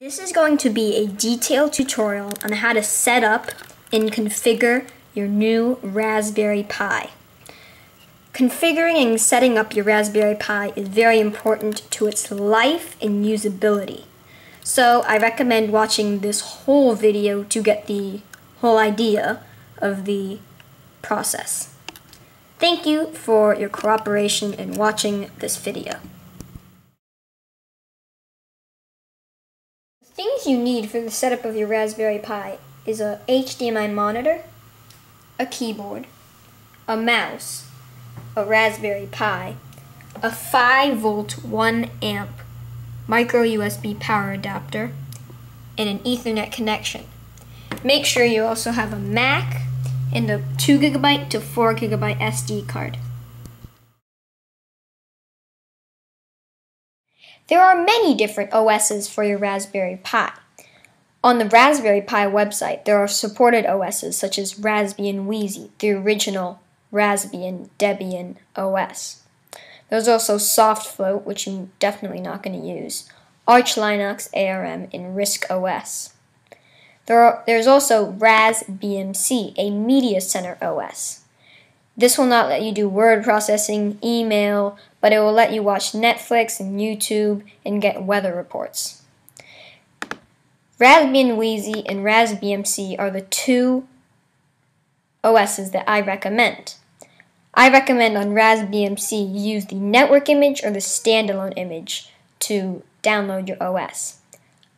This is going to be a detailed tutorial on how to set up and configure your new Raspberry Pi. Configuring and setting up your Raspberry Pi is very important to its life and usability. So I recommend watching this whole video to get the whole idea of the process. Thank you for your cooperation in watching this video. You need for the setup of your Raspberry Pi is a HDMI monitor, a keyboard, a mouse, a Raspberry Pi, a 5 volt 1 amp micro USB power adapter, and an Ethernet connection. Make sure you also have a Mac and a 2 gigabyte to 4 gigabyte SD card. There are many different OSs for your Raspberry Pi. On the Raspberry Pi website, there are supported OSs such as Raspbian Wheezy, the original Raspbian Debian OS. There's also SoftFloat, which you're definitely not going to use, Arch Linux, ARM, and RISC OS. There are, there's also RasBMC, a media center OS. This will not let you do word processing, email, but it will let you watch Netflix and YouTube and get weather reports. Raspbian Wheezy and RasBMC are the two OSs that I recommend. I recommend on RasBMC you use the network image or the standalone image to download your OS.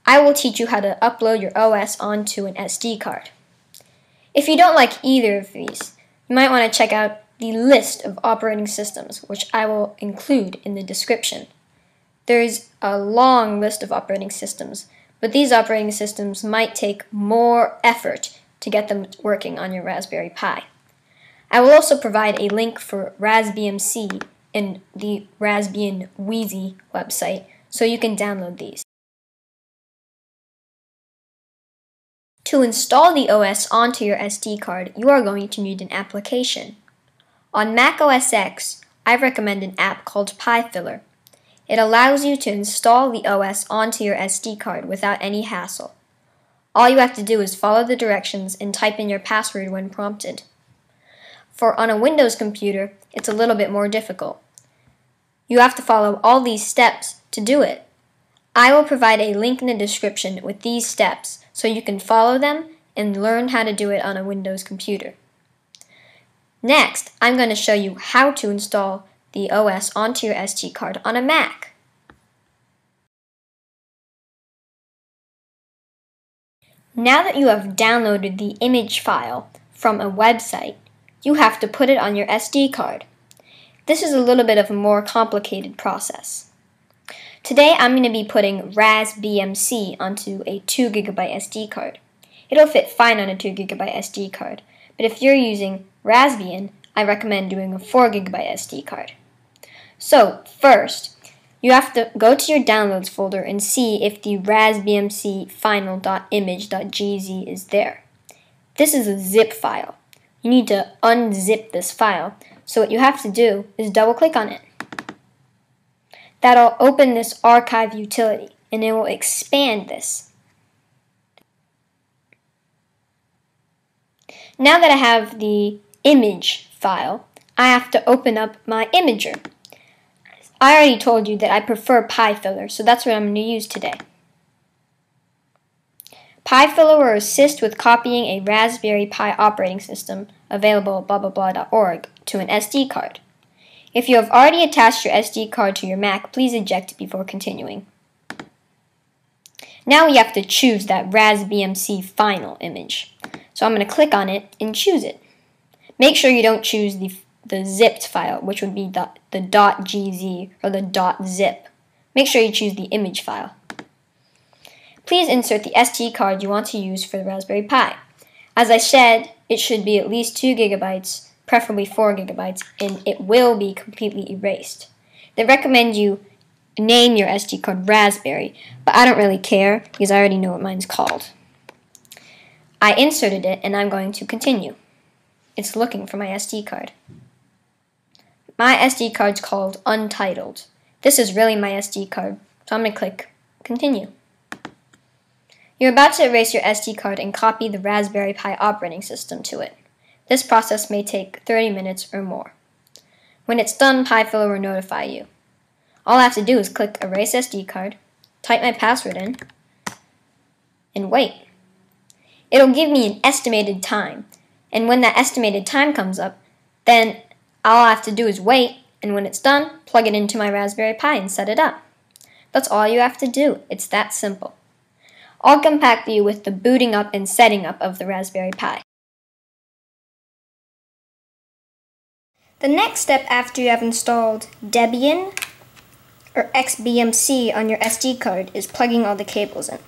I will teach you how to upload your OS onto an SD card. If you don't like either of these, you might want to check out the list of operating systems, which I will include in the description. There is a long list of operating systems, but these operating systems might take more effort to get them working on your Raspberry Pi. I will also provide a link for RasBMC in the Raspbian Wheezy website so you can download these. To install the OS onto your SD card, you are going to need an application. On Mac OS X, I recommend an app called PiFiller. It allows you to install the OS onto your SD card without any hassle. All you have to do is follow the directions and type in your password when prompted. For on a Windows computer, it's a little bit more difficult. You have to follow all these steps to do it. I will provide a link in the description with these steps so you can follow them and learn how to do it on a Windows computer. Next, I'm going to show you how to install the OS onto your SD card on a Mac. Now that you have downloaded the image file from a website, you have to put it on your SD card. This is a little bit of a more complicated process. Today I'm going to be putting RasBMC onto a 2GB SD card. It'll fit fine on a 2GB SD card, but if you're using Raspbian, I recommend doing a 4GB SD card. So, first, you have to go to your downloads folder and see if the rasbmc final.image.gz is there. This is a zip file. You need to unzip this file, so what you have to do is double click on it that'll open this archive utility and it will expand this. Now that I have the image file, I have to open up my imager. I already told you that I prefer PiFiller, so that's what I'm going to use today. PiFiller will assist with copying a Raspberry Pi operating system available at blah to an SD card. If you have already attached your SD card to your Mac, please eject it before continuing. Now we have to choose that RasBMC final image. So I'm going to click on it and choose it. Make sure you don't choose the, the zipped file, which would be the, the .gz or the .zip. Make sure you choose the image file. Please insert the SD card you want to use for the Raspberry Pi. As I said, it should be at least 2 gigabytes preferably 4 gigabytes, and it will be completely erased. They recommend you name your SD card Raspberry, but I don't really care because I already know what mine's called. I inserted it and I'm going to continue. It's looking for my SD card. My SD card's called Untitled. This is really my SD card, so I'm going to click Continue. You're about to erase your SD card and copy the Raspberry Pi operating system to it. This process may take 30 minutes or more. When it's done, PiFiller will notify you. All I have to do is click Erase SD card, type my password in, and wait. It'll give me an estimated time, and when that estimated time comes up, then all I have to do is wait, and when it's done, plug it into my Raspberry Pi and set it up. That's all you have to do. It's that simple. I'll come back to you with the booting up and setting up of the Raspberry Pi. The next step after you have installed Debian or XBMC on your SD card is plugging all the cables in.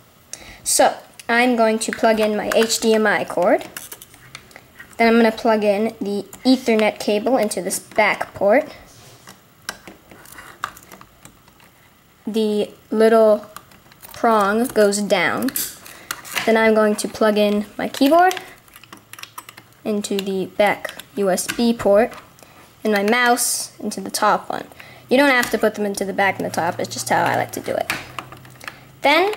So, I'm going to plug in my HDMI cord. Then I'm going to plug in the Ethernet cable into this back port. The little prong goes down. Then I'm going to plug in my keyboard into the back USB port and my mouse into the top one. You don't have to put them into the back and the top, it's just how I like to do it. Then,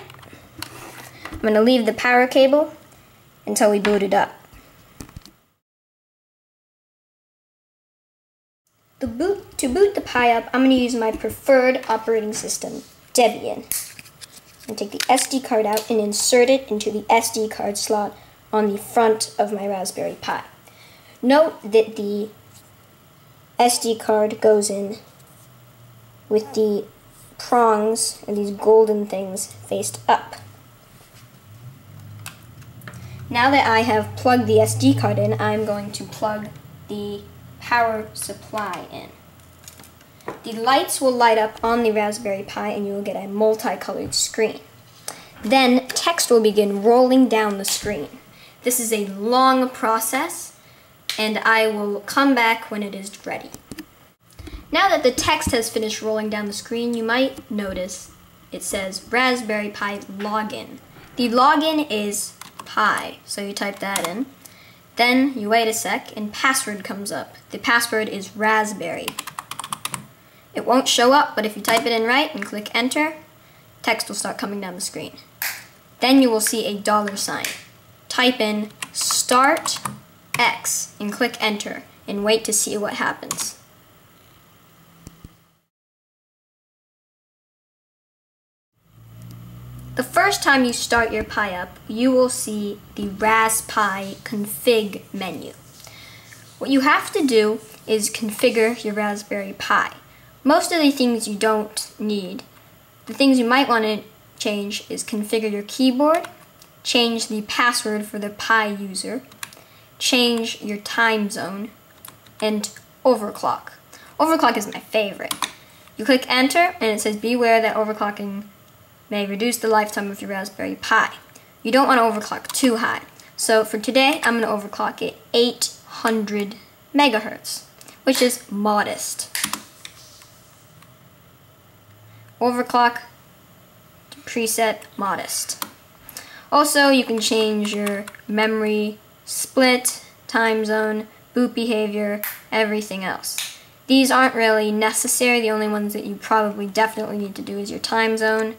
I'm going to leave the power cable until we boot it up. The boot, to boot the Pi up, I'm going to use my preferred operating system, Debian. And take the SD card out and insert it into the SD card slot on the front of my Raspberry Pi. Note that the SD card goes in with the prongs and these golden things faced up. Now that I have plugged the SD card in, I'm going to plug the power supply in. The lights will light up on the Raspberry Pi and you will get a multicolored screen. Then text will begin rolling down the screen. This is a long process and I will come back when it is ready. Now that the text has finished rolling down the screen, you might notice it says Raspberry Pi login. The login is Pi, so you type that in. Then you wait a sec and password comes up. The password is raspberry. It won't show up, but if you type it in right and click enter, text will start coming down the screen. Then you will see a dollar sign. Type in start X and click enter and wait to see what happens. The first time you start your Pi up, you will see the Raspi config menu. What you have to do is configure your Raspberry Pi. Most of the things you don't need. The things you might want to change is configure your keyboard, change the password for the Pi user, change your time zone, and overclock. Overclock is my favorite. You click enter and it says beware that overclocking may reduce the lifetime of your Raspberry Pi. You don't want to overclock too high. So for today, I'm going to overclock it 800 megahertz, which is modest. Overclock preset modest. Also, you can change your memory split, time zone, boot behavior, everything else. These aren't really necessary. The only ones that you probably definitely need to do is your time zone.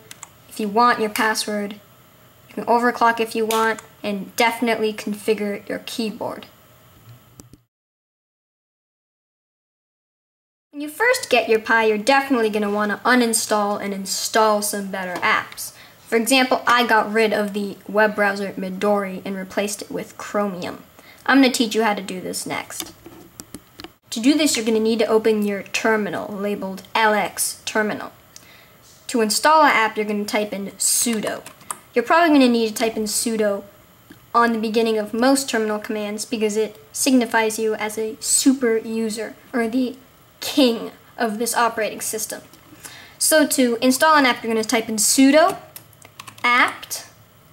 If you want your password, you can overclock if you want, and definitely configure your keyboard. When you first get your Pi, you're definitely going to want to uninstall and install some better apps. For example, I got rid of the web browser Midori and replaced it with Chromium. I'm going to teach you how to do this next. To do this, you're going to need to open your terminal labeled LX Terminal. To install an app, you're going to type in sudo. You're probably going to need to type in sudo on the beginning of most terminal commands because it signifies you as a super user or the king of this operating system. So to install an app, you're going to type in sudo apt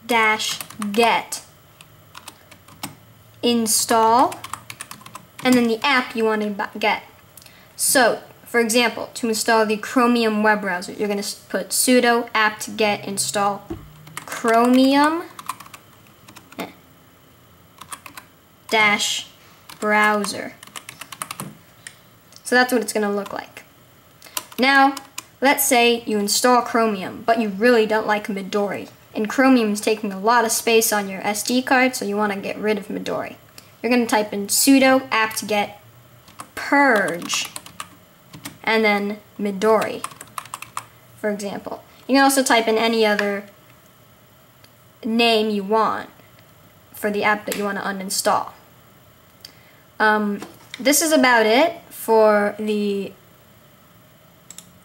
dash get install and then the app you want to get. So, for example, to install the Chromium web browser, you're going to put sudo apt get install chromium eh, dash browser. So that's what it's going to look like. Now, Let's say you install Chromium, but you really don't like Midori. and Chromium is taking a lot of space on your SD card, so you want to get rid of Midori. You're going to type in sudo apt-get purge and then Midori, for example. You can also type in any other name you want for the app that you want to uninstall. Um, this is about it for the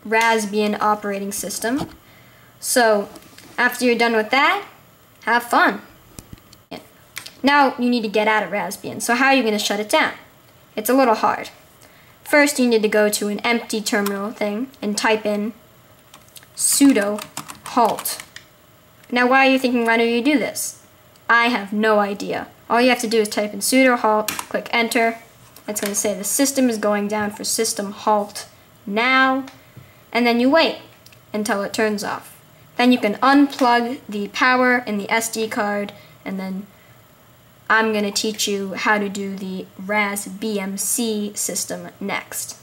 Raspbian operating system. So after you're done with that, have fun. Now you need to get out of Raspbian. So how are you going to shut it down? It's a little hard. First you need to go to an empty terminal thing and type in sudo halt. Now why are you thinking why do you do this? I have no idea. All you have to do is type in sudo halt, click enter. It's going to say the system is going down for system halt now. And then you wait until it turns off. Then you can unplug the power in the SD card and then I'm going to teach you how to do the RasBMC system next.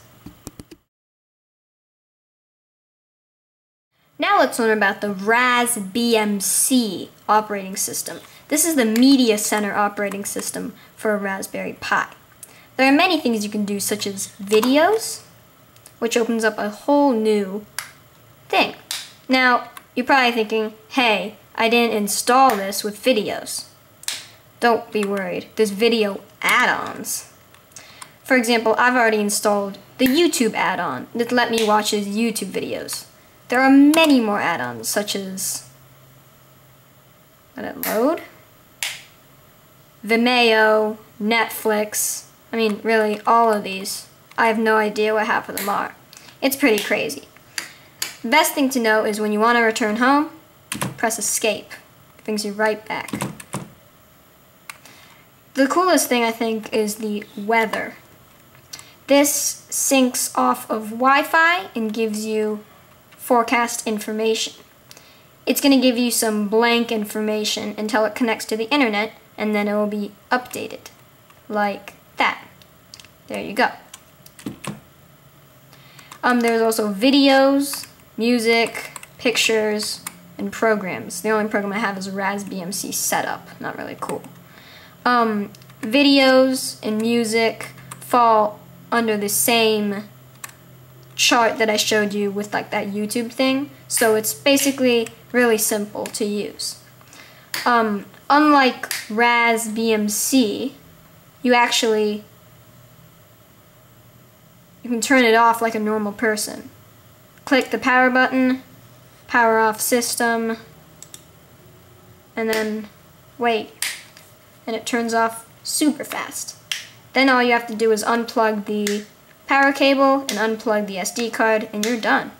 Now let's learn about the RasBMC operating system. This is the Media Center operating system for a Raspberry Pi. There are many things you can do such as videos, which opens up a whole new thing. Now, you're probably thinking, hey, I didn't install this with videos. Don't be worried, there's video add-ons. For example, I've already installed the YouTube add-on that let me watch his YouTube videos. There are many more add-ons, such as, let it load? Vimeo, Netflix, I mean, really, all of these. I have no idea what half of them are. It's pretty crazy. The best thing to know is when you want to return home, press escape. It brings you right back. The coolest thing I think is the weather. This syncs off of Wi-Fi and gives you forecast information. It's going to give you some blank information until it connects to the internet and then it will be updated like that. There you go. Um, there's also videos, music, pictures, and programs. The only program I have is RasBMC Setup. Not really cool. Um, videos and music fall under the same chart that I showed you with like that YouTube thing. So it's basically really simple to use. Um, unlike RasBMC, you actually you can turn it off like a normal person. Click the power button, power off system, and then wait. And it turns off super fast. Then all you have to do is unplug the power cable and unplug the SD card and you're done.